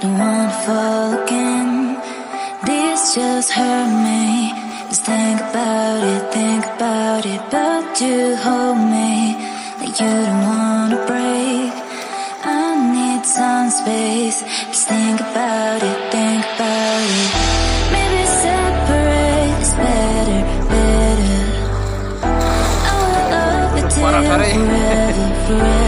don't wanna fall again. This just hurt me. Just think about it, think about it. But you hold me like you don't wanna break. I need some space. Just think about it, think about it. Maybe separate is better, better. I will love it till Para, para. forever, forever.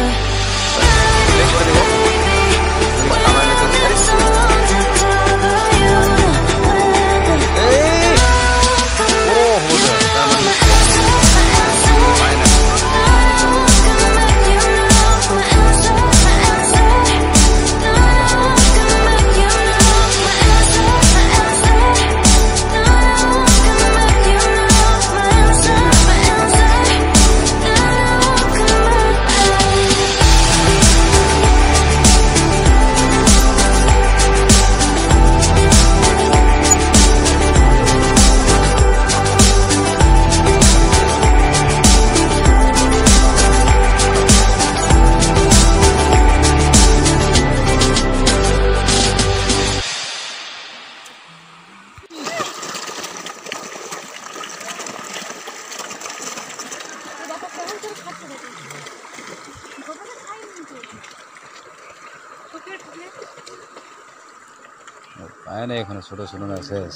পায় না এখানে ছোট ছোট না শেষ।